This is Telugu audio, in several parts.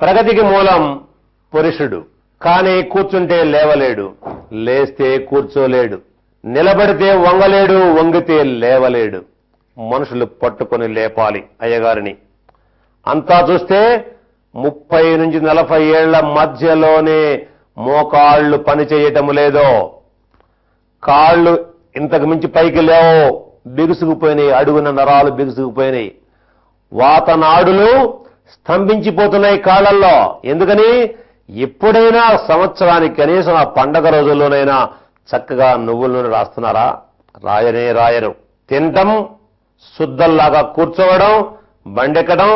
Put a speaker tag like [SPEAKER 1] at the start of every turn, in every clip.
[SPEAKER 1] ప్రగతికి మూలం పురుషుడు. కానీ కూర్చుంటే లేవలేడు. లేస్తే కూర్చోలేడు. నిలబడితే వంగలేడు వంగితే లేవలేడు. మనుషులు పట్టుకొని లేపాలి అయ్యగారిని. అంతా చూస్తే ముప్పై నుంచి నలభై ఏళ్ళ మధ్యలోనే మోకాళ్ళు పనిచేయటం లేదో. కాళ్ళు ఇంతకు మించి పైకి లేవో. బిగుసుకుపోయినాయి అడుగున నరాలు బిగుసుకుపోయినాయి. వాతనాడులు స్తంభించిపోతున్నాయి కాలంలో ఎందుకని? ఎప్పుడైనా సంవత్సరానికి కనీసం ఆ పండగ రోజుల్లోనైనా చక్కగా నువ్వుల నూనె రాస్తున్నారా? రాయనే రాయరు. తినటం శుద్ధల్లాగా కూర్చోవడం బండెక్కడం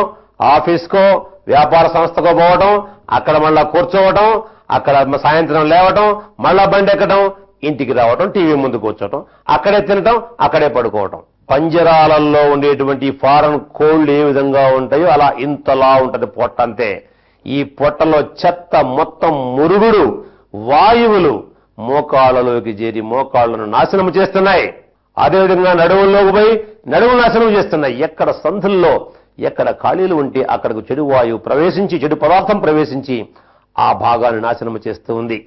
[SPEAKER 1] ఆఫీస్కో వ్యాపార సంస్థకో పోవడం అక్కడ మళ్ళా కూర్చోవడం అక్కడ సాయంత్రం లేవటం మళ్ళా బండెక్కడం ఇంటికి రావటం టీవీ ముందు కూర్చోవటం అక్కడే తినటం అక్కడే పడుకోవటం. పంజరాలలో ఉండేటువంటి ఫారెన్ కోళ్ళు ఏ విధంగా ఉంటాయో అలా ఇంతలా ఉంటుంది పొట్ట అంతే. ఈ పొట్టలో చెత్త మొత్తం మురుగుడు వాయువులు మోకాళ్ళలోకి చేరి మోకాళ్ళను నాశనం చేస్తున్నాయి. అదేవిధంగా నడువుల్లోకి పోయి నడువు నాశనం చేస్తున్నాయి. ఎక్కడ సంధుల్లో ఎక్కడ ఖాళీలు ఉంటే అక్కడకు చెడు వాయువు ప్రవేశించి చెడు పదార్థం ప్రవేశించి ఆ భాగాన్ని నాశనం చేస్తూ ఉంది.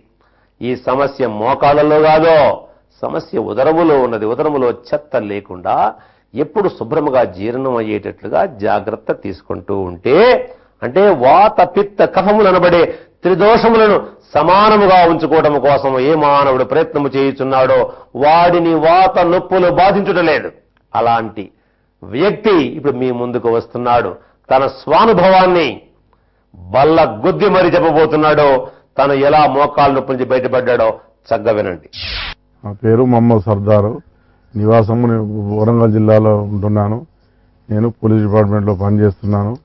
[SPEAKER 1] ఈ సమస్య మోకాళ్ళలో కాదో సమస్య ఉదరములో ఉన్నది. ఉదరములో చెత్త లేకుండా ఎప్పుడు శుభ్రముగా జీర్ణం అయ్యేటట్లుగా జాగ్రత్త తీసుకుంటూ ఉంటే అంటే వాత పిత్త కఫములు అనబడే త్రిదోషములను సమానముగా ఉంచుకోవడం కోసం ఏ మానవుడు ప్రయత్నము చేయుచున్నాడో వాడిని వాత నొప్పులు బాధించుటలేదు అలాంటి వ్యక్తి ఇప్పుడు మీ ముందుకు వస్తున్నాడు. తన స్వానుభవాన్ని బల్ల గుద్ది మరి చెప్పబోతున్నాడో తను ఎలా మోకాళ్ళ నొప్పి నుంచి బయటపడ్డాడో చక్కగా వినండి.
[SPEAKER 2] నా పేరు మహమ్మద్ సర్దారు. నివాసము నేను వరంగల్ జిల్లాలో ఉంటున్నాను. నేను పోలీస్ డిపార్ట్మెంట్లో పనిచేస్తున్నాను.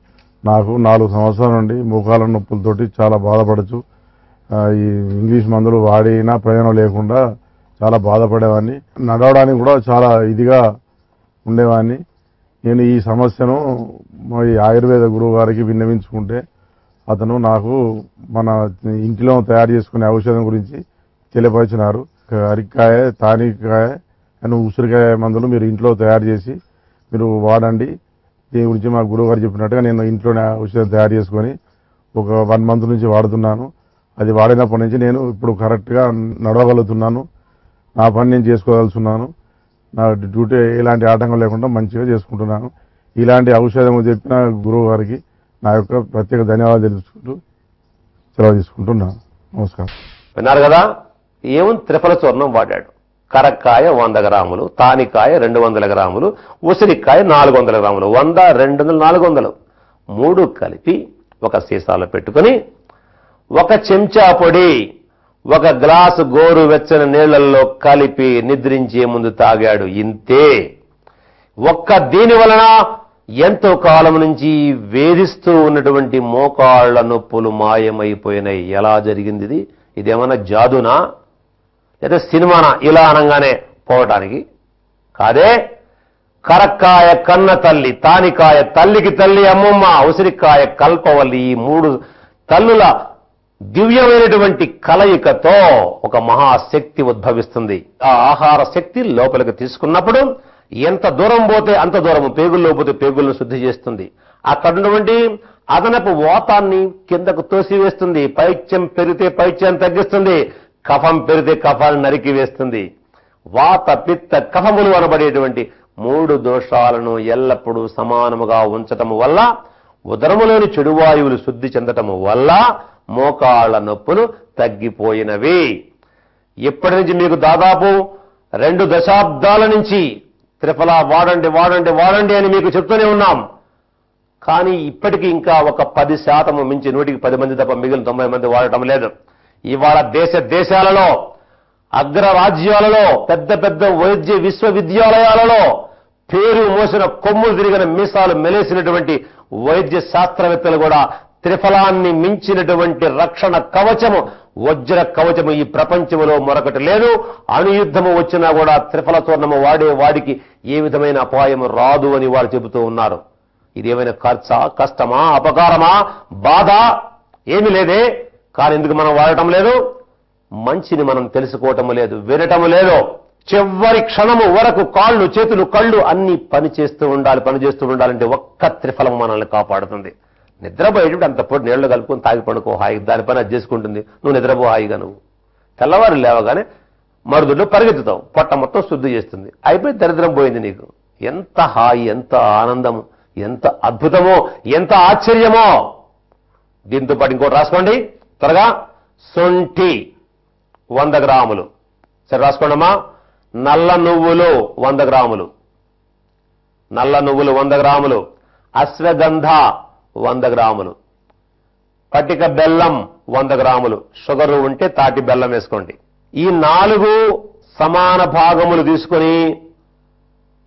[SPEAKER 2] నాకు నాలుగు సంవత్సరాల నుండి మోకాల నొప్పులతోటి చాలా బాధపడచ్చు. ఈ ఇంగ్లీష్ మందులు వాడినా ప్రయోజనం లేకుండా చాలా బాధపడేవాడిని. నడవడానికి కూడా చాలా ఇదిగా ఉండేవాడిని. నేను ఈ సమస్యను ఈ ఆయుర్వేద గురువు గారికి విన్నవించుకుంటే అతను నాకు మన ఇంటిలో తయారు చేసుకునే ఔషధం గురించి తెలియపరిచినారు. అరికాయ తానికాయ అండ్ ఉసిరికాయ మందులు మీరు ఇంట్లో తయారు చేసి మీరు వాడండి. దీని గురించి మా గురువుగారు చెప్పినట్టుగా నేను ఇంట్లోనే ఔషధం తయారు చేసుకొని ఒక వన్ మంత్ నుంచి వాడుతున్నాను. అది వాడినప్పటి నుంచి నేను ఇప్పుడు కరెక్ట్గా నడవగలుగుతున్నాను. నా పని నేను చేసుకోగలుగుతున్నాను నా డ్యూటీ ఎలాంటి ఆటంకం లేకుండా మంచిగా చేసుకుంటున్నాను. ఇలాంటి ఔషధం చెప్పిన గురువు గారికి నా యొక్క ప్రత్యేక ధన్యవాదాలు తెలుసుకుంటూ సెలవు తీసుకుంటున్నాను. నమస్కారం.
[SPEAKER 1] విన్నారు కదా? ఏమో త్రిఫల చూర్ణం వాడాడు? కరక్కాయ వంద గ్రాములు తానికాయ రెండు వందల గ్రాములు ఉసిరికాయ నాలుగు వందల గ్రాములు వంద రెండు వందలు నాలుగు వందలు మూడు కలిపి ఒక సీసాలో పెట్టుకొని ఒక చెంచా పొడి ఒక గ్లాసు గోరు వెచ్చని నీళ్ళలో కలిపి నిద్రించే ముందు తాగాడు ఇంతే. ఒక్క దీని వలన ఎంతో కాలం నుంచి వేధిస్తూ ఉన్నటువంటి మోకాళ్ళ నొప్పులు మాయమైపోయినాయి. ఎలా జరిగింది ఇది? ఇదేమన్నా జాదునా? లేదా సినిమాన ఇలా అనగానే పోవటానికి. కాదే కరక్కాయ కన్న తల్లి తానికాయ తల్లికి తల్లి అమ్మమ్మ ఉసిరికాయ కల్పవల్లి ఈ మూడు తల్లుల దివ్యమైనటువంటి కలయికతో ఒక మహాశక్తి ఉద్భవిస్తుంది. ఆ ఆహార శక్తి లోపలికి తీసుకున్నప్పుడు ఎంత దూరం పోతే అంత దూరం పేగుల్లో పోతే పేగులను శుద్ధి చేస్తుంది. అక్కడ ఉన్నటువంటి అదనపు వాతాన్ని కిందకు తోసివేస్తుంది పైత్యం పెరిగితే పైత్యం తగ్గిస్తుంది కఫం పెరితే కఫాన్ని నరికి వేస్తుంది. వాత పిత్త కఫములు అనబడేటువంటి మూడు దోషాలను ఎల్లప్పుడూ సమానముగా ఉంచటము వల్ల ఉదరములోని చెడు వాయువులు శుద్ధి చెందటము వల్ల మోకాళ్ళ నొప్పులు తగ్గిపోయినవి. ఇప్పటి నుంచి మీకు దాదాపు రెండు దశాబ్దాల నుంచి త్రిఫల వాడండి వాడండి వాడండి అని మీకు చెప్తూనే ఉన్నాం. కానీ ఇప్పటికీ ఇంకా ఒక పది శాతము మించి నూటికి పది మంది తప్ప మిగిలిన తొంభై మంది వాడటం లేదు. ఇవాళ దేశ దేశాలలో అగ్ర రాజ్యాలలో పెద్ద పెద్ద వైద్య విశ్వవిద్యాలయాలలో పేరు మోసిన కొమ్ములు తిరిగిన మీసాలు మెలేసినటువంటి వైద్య శాస్త్రవేత్తలు కూడా త్రిఫలాన్ని మించినటువంటి రక్షణ కవచము వజ్ర కవచము ఈ ప్రపంచంలో మరొకటి లేదు. అణుయుద్ధము వచ్చినా కూడా త్రిఫల చూర్ణము వాడే వాడికి ఏ విధమైన అపాయము రాదు అని వారు చెబుతూ ఉన్నారు. ఇదేమైనా ఖర్చా కష్టమా అపకారమా బాధ? ఏమీ లేదే. కానీ ఎందుకు మనం వాడటం లేదు? మంచిని మనం తెలుసుకోవటం లేదు వినటం లేదు. చివరి క్షణము వరకు కాళ్ళు చేతులు కళ్ళు అన్ని పని చేస్తూ ఉండాలి పని చేస్తూ ఉండాలంటే ఒక్క త్రిఫలం మనల్ని కాపాడుతుంది. నిద్రపోయేటప్పుడు అంత పొడి నీళ్ళు కలుపుకొని తాగి పడుకో హాయి దాని పని అది చేసుకుంటుంది. నువ్వు నిద్రపో హాయిగా నువ్వు. తెల్లవారు లేవగానే మరుదుడు పరిగెత్తుతావు. పొట్ట మొత్తం శుద్ధి చేస్తుంది. అయిపోయి దరిద్రం పోయింది నీకు. ఎంత హాయి ఎంత ఆనందము ఎంత అద్భుతమో ఎంత ఆశ్చర్యమో. దీంతో పాటు ఇంకోటి రాసుకోండి. త్వరగా సొంఠి వంద గ్రాములు. సరే రాసుకోండమ్మా. నల్ల నువ్వులు వంద గ్రాములు. నల్ల నువ్వులు వంద గ్రాములు. అశ్వగంధ వంద గ్రాములు. పటిక బెల్లం వంద గ్రాములు. షుగరు ఉంటే తాటి బెల్లం వేసుకోండి. ఈ నాలుగు సమాన భాగములు తీసుకొని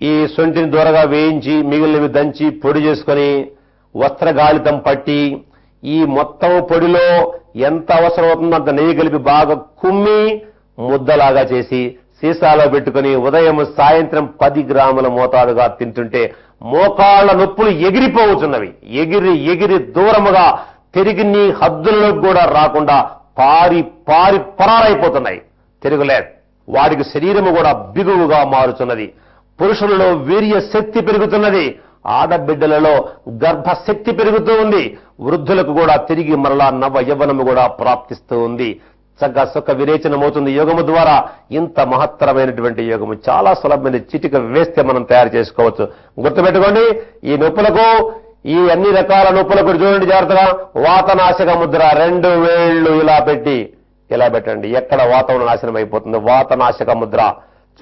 [SPEAKER 1] ఈ సొంటిని దూరగా వేయించి మిగిలినవి దంచి పొడి చేసుకొని వస్త్రగాళితం పట్టి ఈ మొత్తం పొడిలో ఎంత అవసరం అవుతుందో అంత నెయ్యి కలిపి బాగా కుమ్మి ముద్దలాగా చేసి సీసాలో పెట్టుకుని ఉదయం సాయంత్రం పది గ్రాముల మోతాదుగా తింటుంటే మోకాళ్ళ నొప్పులు ఎగిరిపోతున్నవి. ఎగిరి ఎగిరి దూరముగా తిరిగి నీ హద్దుల్లోకి కూడా రాకుండా పారి పారి పరారైపోతున్నాయి. తిరుగులే వాడికి శరీరము కూడా బిగువుగా మారుతున్నది. పురుషులలో వీర్య శక్తి పెరుగుతున్నది. ఆడబిడ్డలలో గర్భశక్తి పెరుగుతూ ఉంది. వృద్ధులకు కూడా తిరిగి మరలా నవ యవ్వనము కూడా ప్రాప్తిస్తూ ఉంది. చక్కగా సుఖ విరేచనమవుతుంది. యోగము ద్వారా ఇంత మహత్తరమైనటువంటి యోగము. చాలా సులభమైన చిటిక వేస్తే మనం తయారు చేసుకోవచ్చు. గుర్తుపెట్టుకోండి ఈ నొప్పులకు ఈ అన్ని రకాల నొప్పులకు చూడండి జాగ్రత్తగా. వాతనాశక ముద్ర రెండు వేళ్ళు ఇలా పెట్టి ఇలా పెట్టండి. ఎక్కడ వాతావరణ నాశనం అయిపోతుంది వాతనాశక ముద్ర.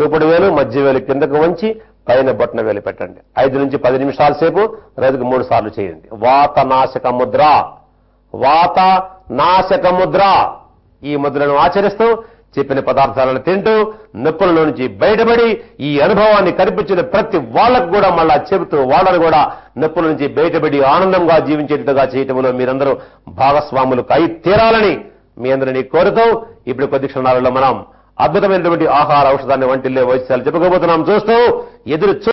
[SPEAKER 1] చూపుడు వేలు మధ్య వేలు కిందకు వంచి పైన బొట్టన వేలు పెట్టండి. ఐదు నుంచి పది నిమిషాల సేపు రైతుకు మూడు సార్లు చేయండి. వాత నాశక ముద్ర. వాత నాశక ముద్ర. ఈ ముద్రను ఆచరిస్తూ చెప్పిన పదార్థాలను తింటూ నొప్పుల నుంచి బయటపడి ఈ అనుభవాన్ని కనిపించిన ప్రతి వాళ్ళకు కూడా మళ్ళా చెబుతూ వాళ్ళను కూడా నొప్పుల నుంచి బయటపడి ఆనందంగా జీవించేట్టుగా చేయటంలో మీరందరూ భాగస్వాములు కై తీరాలని మీ అందరినీ కోరుతూ ఇప్పుడు కొద్ది క్షణాలలో మనం అద్భుతమైనటువంటి ఆహార ఔషధాన్ని వంటిల్లే వైద్యాలు చెప్పుకోబోతున్నాం చూస్తూ ఎదురు చూ-